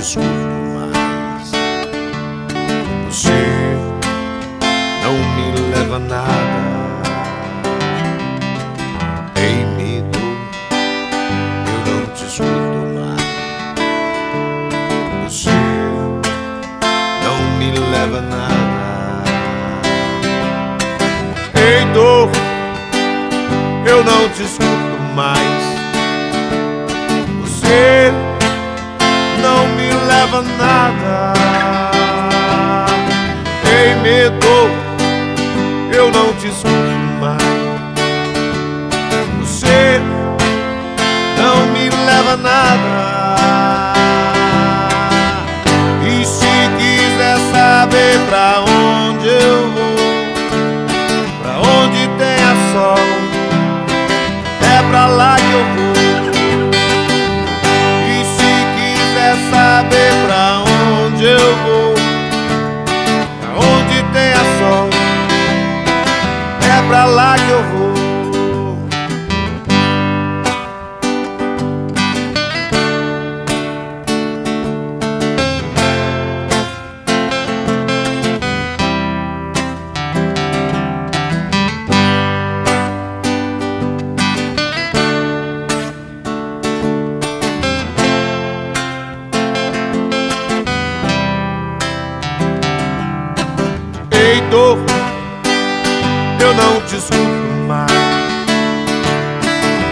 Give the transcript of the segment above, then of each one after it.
escuto mais. Você não me leva a nada. Ei, migo, eu não te escuto mais. Você não me leva a nada. Ei, dor, eu não te escuto mais. Você medo, eu não te escuto mais. Você não me leva nada. Dor, eu não te mais.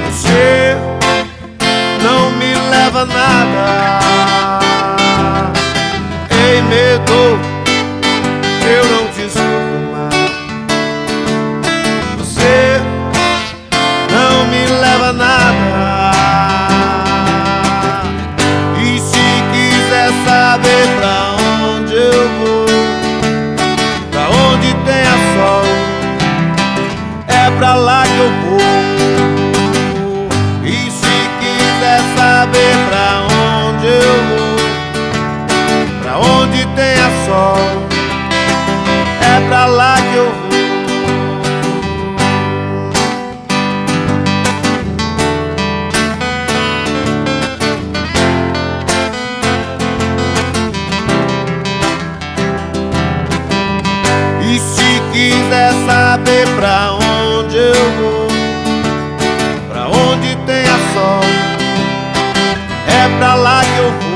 Você não me leva a nada. Pra lá que eu vou. E se quiser saber pra onde eu vou, pra onde tenha sol, é pra lá que eu vou. E se quiser saber pra onde Malayo